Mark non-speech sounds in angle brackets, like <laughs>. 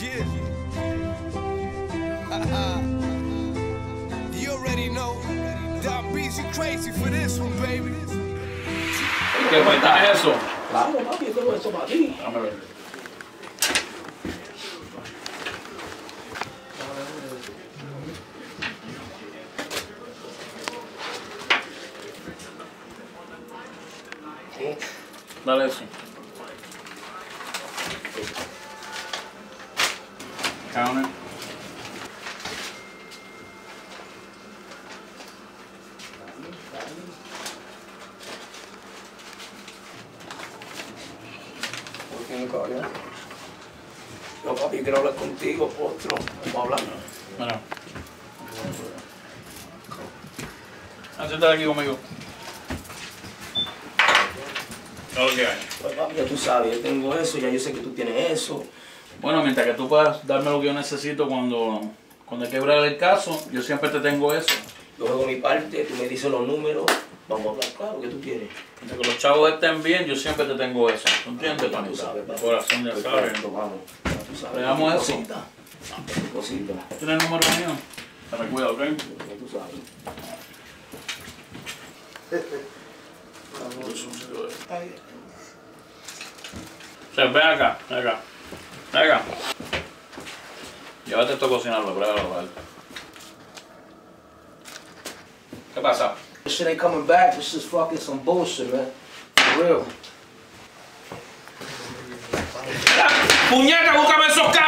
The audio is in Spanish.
Yeah. <laughs> you already know. Don Beezy crazy for this one, baby. ¿Qué falta eso? Claro, papi, tengo eso para ti. Déjame ver. Dale eso. Counter. No, papi, quiero hablar contigo, otro. Vamos a hablar. Bueno. Siéntate aquí conmigo. Todo lo que hay. Pues, papi, ya tú sabes, yo tengo eso, ya yo sé que tú tienes eso. Bueno, mientras que tú puedas darme lo que yo necesito cuando, cuando hay que el caso, yo siempre te tengo eso. Yo juego mi parte, tú me dices los números, vamos a hablar claro, ¿qué tú quieres? Mientras que los chavos estén bien, yo siempre te tengo eso. ¿Tú entiendes, Ya tú sabes. Corazón ya sabes. Perfecto, vamos. Tú sabes. Le damos eso. Cosita. Cosita. ¿Tienes el número mío? Te me cuida, ¿ok? Tú sabes. <laughs> O sea, ven acá, ven acá. Ven acá. Llévate esto a cocinarlo, pruébalo, vale. ¿Qué pasa? This shit ain't coming back, this is fucking some bullshit, man. For real. ¡Puñeta, búscame esos cabos!